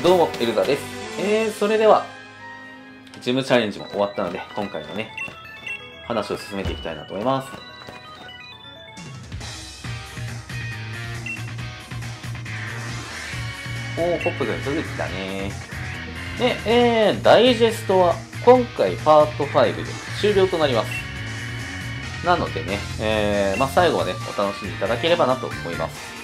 どうも、エルザです。えー、それでは、ジムチャレンジも終わったので、今回のね、話を進めていきたいなと思います。おー、ポップ君続きだね。で、えー、ダイジェストは、今回パート5で終了となります。なのでね、えー、まあ、最後はね、お楽しみいただければなと思います。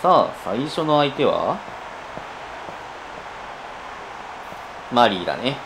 さあ、最初の相手は？マリーだね。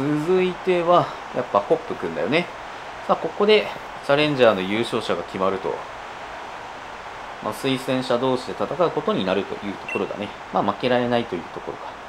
続いては、やっぱホップくんだよね。さあ、ここで、チャレンジャーの優勝者が決まると。まあ、推薦者同士で戦うことになるというところだね。まあ、負けられないというところか。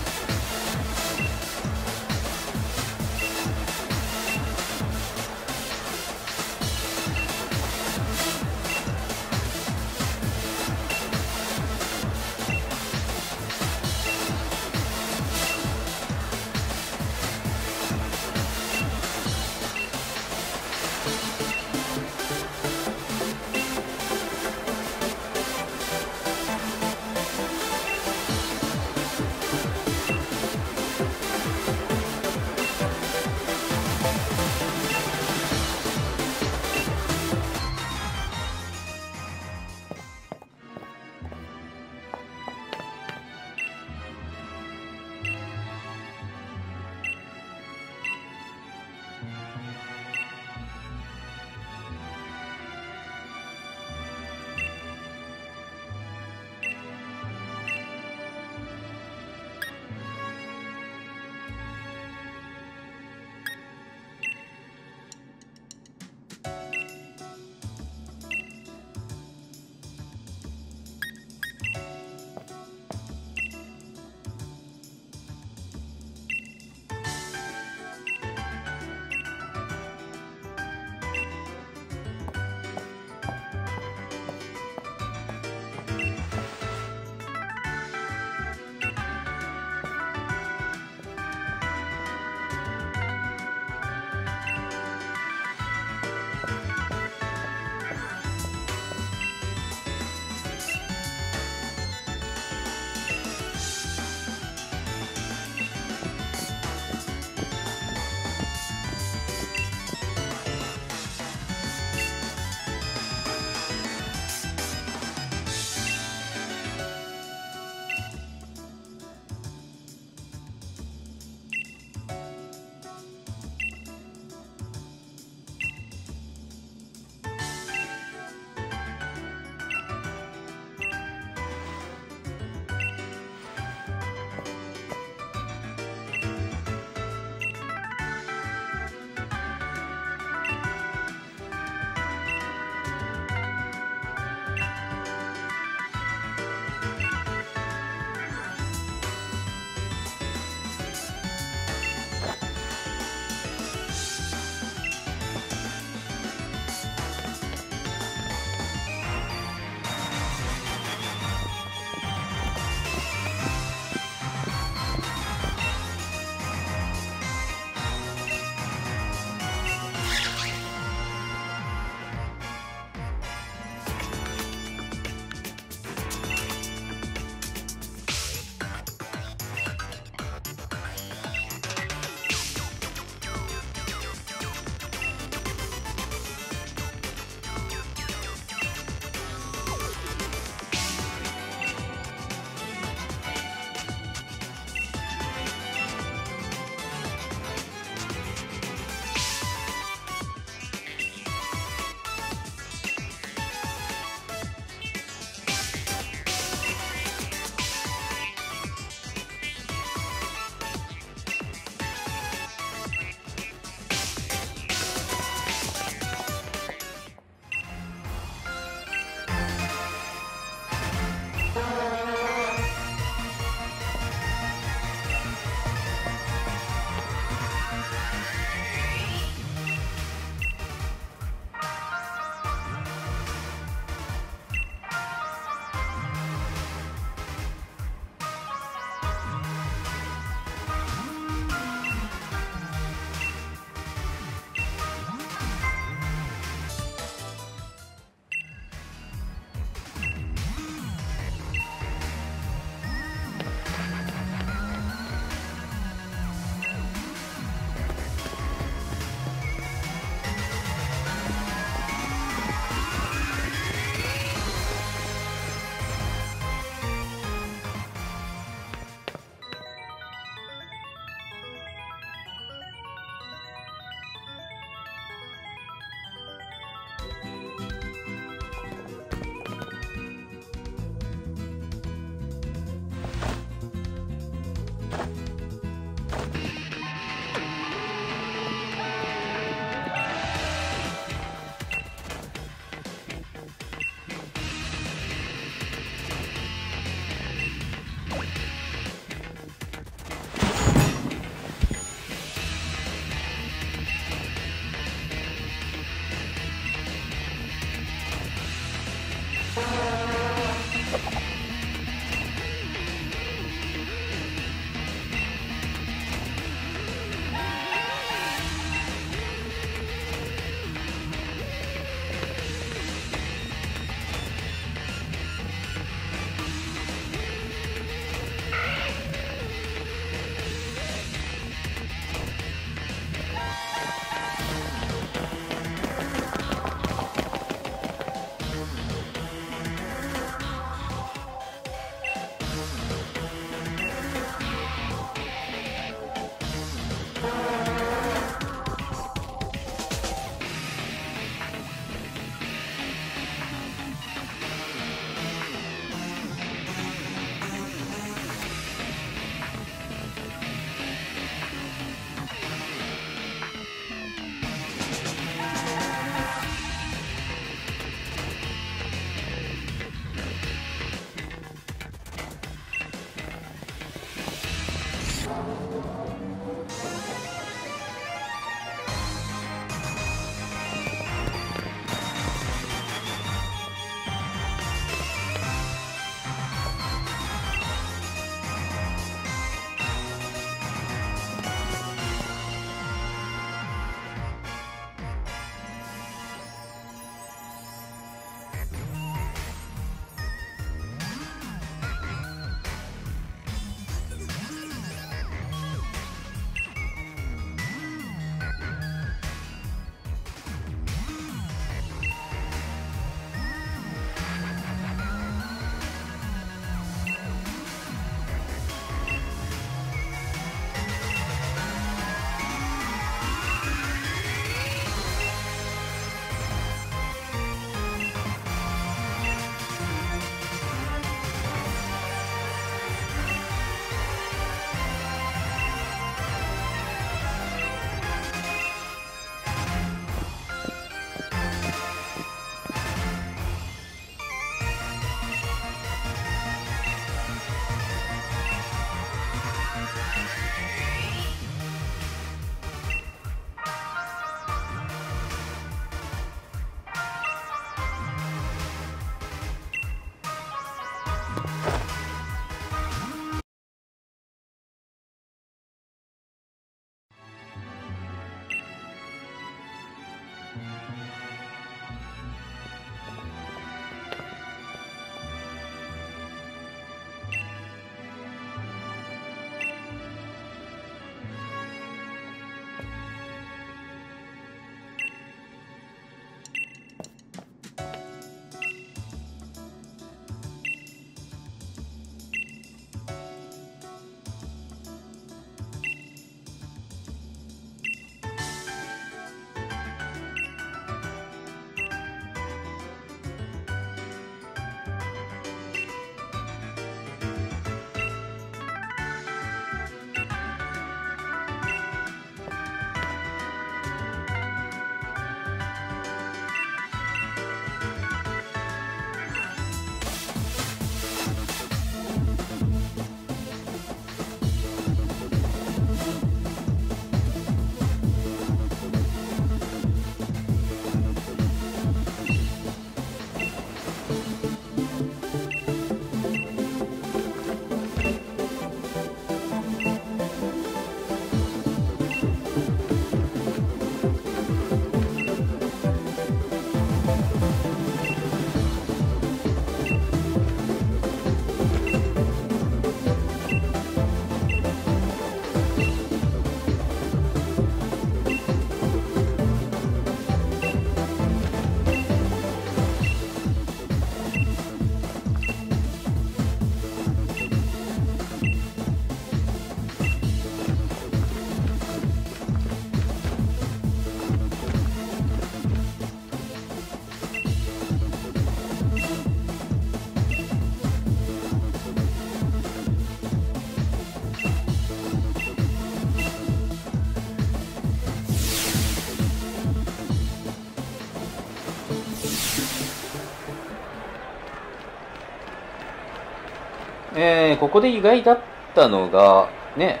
ここで意外だったのが、ね、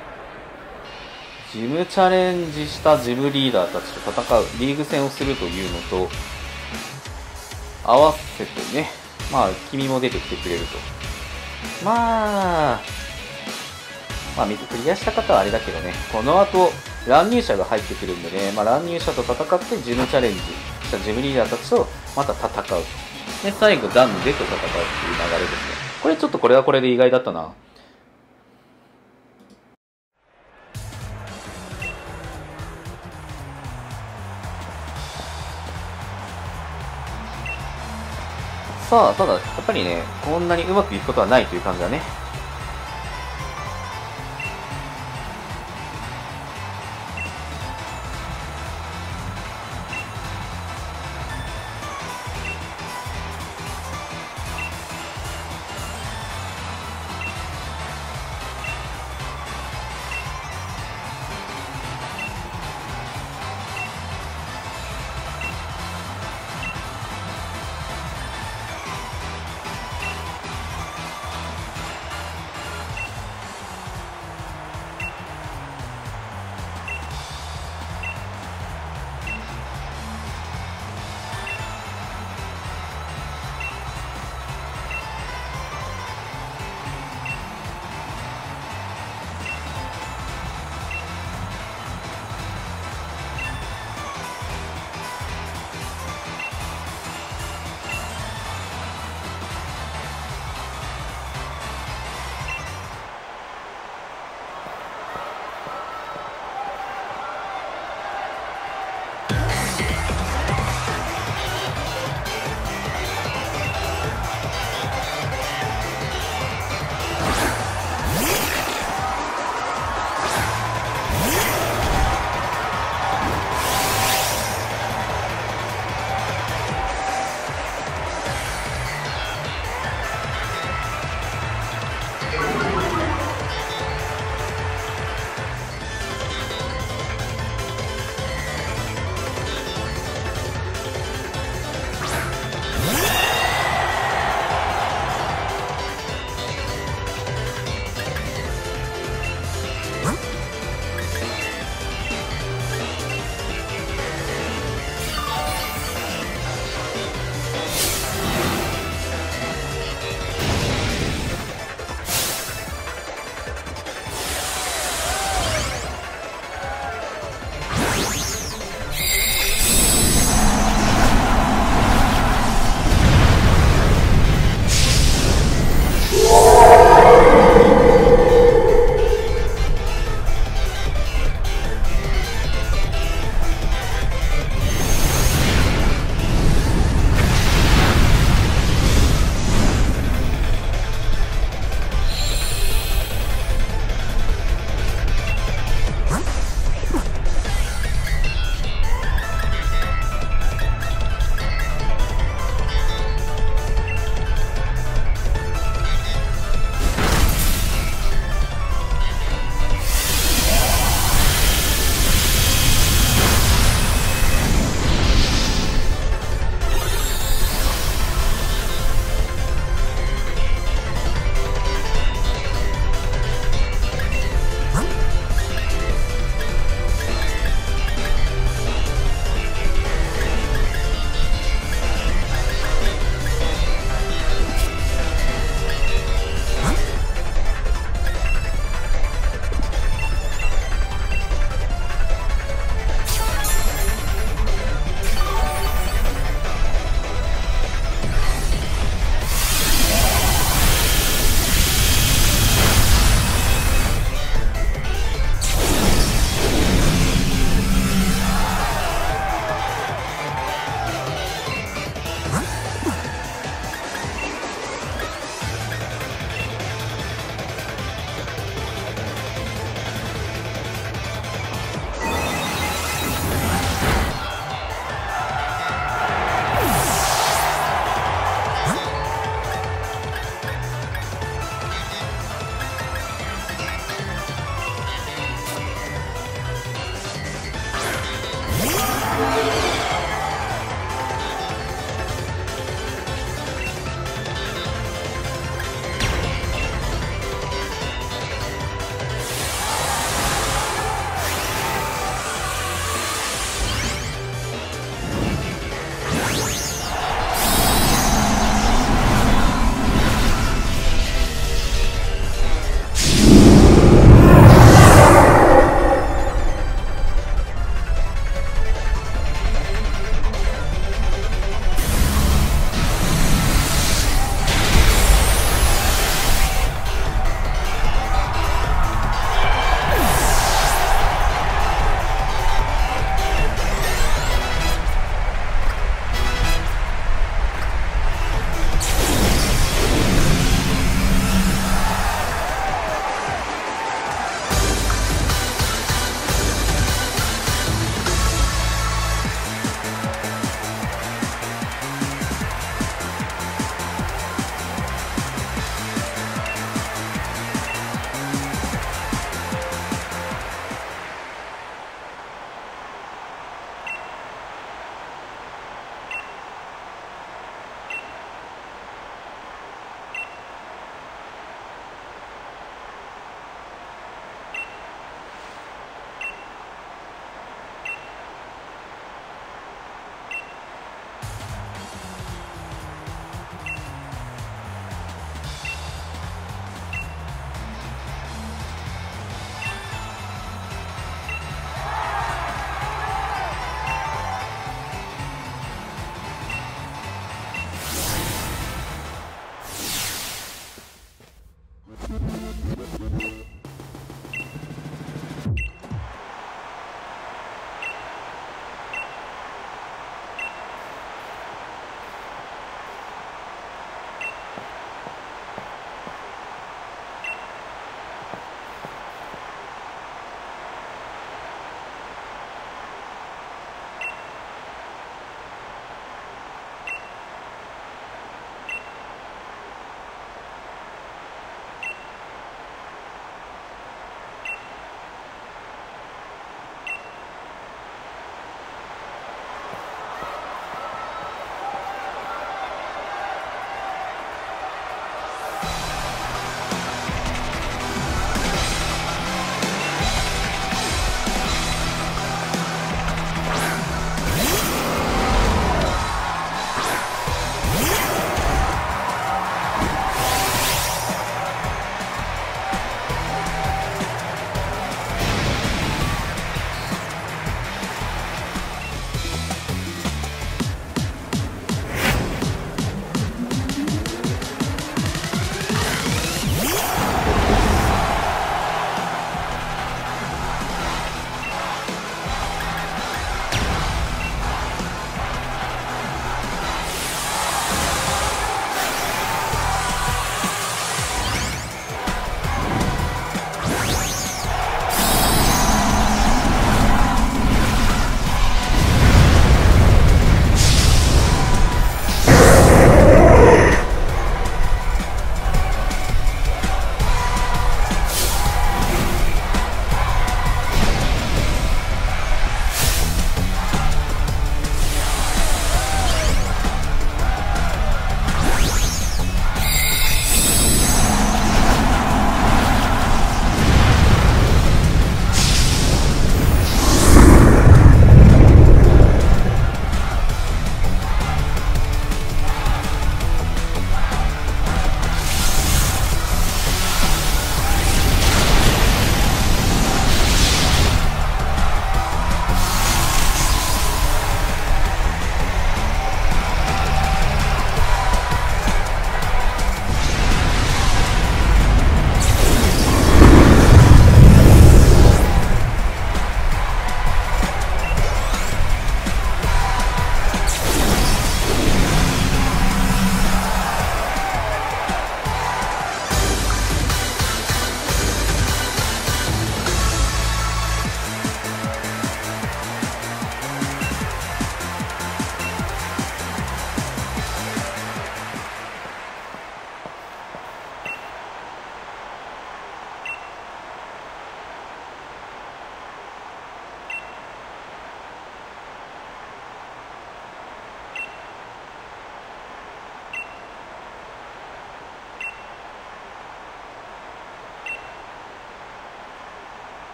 ジムチャレンジしたジムリーダーたちと戦う、リーグ戦をするというのと、合わせてね、まあ、君も出てきてくれると。まあ、まあ、クリアした方はあれだけどね、この後、乱入者が入ってくるんでね、まあ、乱入者と戦ってジムチャレンジしたジムリーダーたちとまた戦う。で、最後ダムでと戦うっていう流れです。これちょっとこれはこれで意外だったな。さあ、ただ、やっぱりね、こんなにうまくいくことはないという感じだね。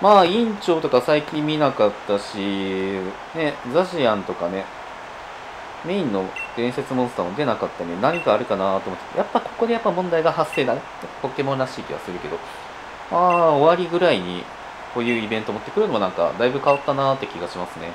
まあ、委員長とか最近見なかったし、ね、ザシアンとかね、メインの伝説モンスターも出なかったね、何かあるかなと思って、やっぱここでやっぱ問題が発生だね。ポケモンらしい気がするけど、ああ、終わりぐらいにこういうイベント持ってくるのもなんかだいぶ変わったなって気がしますね。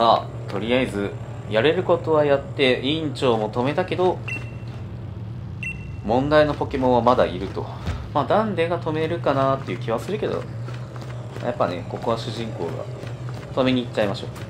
さあとりあえずやれることはやって委員長も止めたけど問題のポケモンはまだいると。まあダンデが止めるかなっていう気はするけどやっぱねここは主人公が止めに行っちゃいましょう。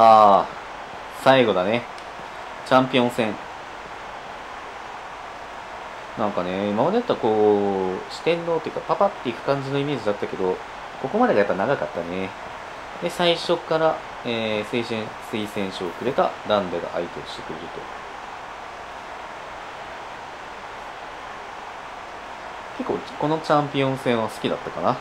さあ、最後だね。チャンピオン戦。なんかね、今までだったらこう、四天王っていうか、パパっていく感じのイメージだったけど、ここまでがやっぱ長かったね。で、最初から、えー、推薦、推薦書をくれたランデが相手をしてくれると。結構、このチャンピオン戦は好きだったかな。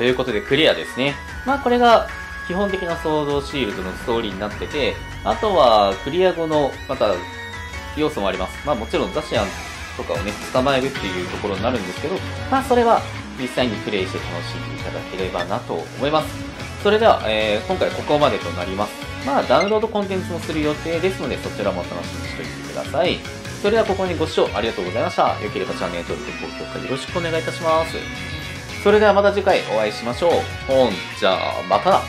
ということでクリアですね。まあこれが基本的なソードシールドのストーリーになってて、あとはクリア後のまた要素もあります。まあもちろんザシアンとかをね、捕まえるっていうところになるんですけど、まあそれは実際にプレイして楽しんでいただければなと思います。それでは、えー、今回ここまでとなります。まあダウンロードコンテンツもする予定ですので、そちらも楽しみにしておいてください。それではここにご視聴ありがとうございました。良ければチャンネル登録、高評価よろしくお願いいたします。それではまた次回お会いしましょう。ほんじゃあ、また